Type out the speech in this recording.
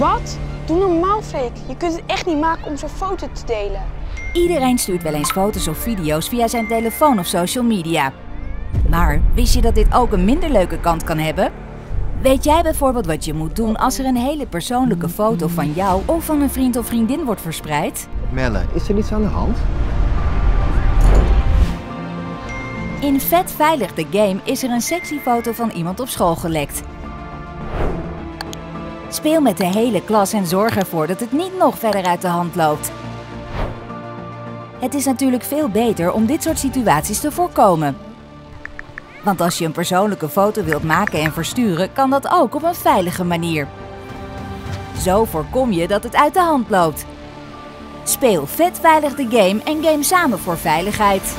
Wat? Doe normaal, Freek. Je kunt het echt niet maken om zo'n foto te delen. Iedereen stuurt wel eens foto's of video's via zijn telefoon of social media. Maar wist je dat dit ook een minder leuke kant kan hebben? Weet jij bijvoorbeeld wat je moet doen als er een hele persoonlijke foto van jou of van een vriend of vriendin wordt verspreid? Melle, is er iets aan de hand? In Vet Veilig de Game is er een sectiefoto van iemand op school gelekt. Speel met de hele klas en zorg ervoor dat het niet nog verder uit de hand loopt. Het is natuurlijk veel beter om dit soort situaties te voorkomen. Want als je een persoonlijke foto wilt maken en versturen, kan dat ook op een veilige manier. Zo voorkom je dat het uit de hand loopt. Speel vet veilig de game en game samen voor veiligheid.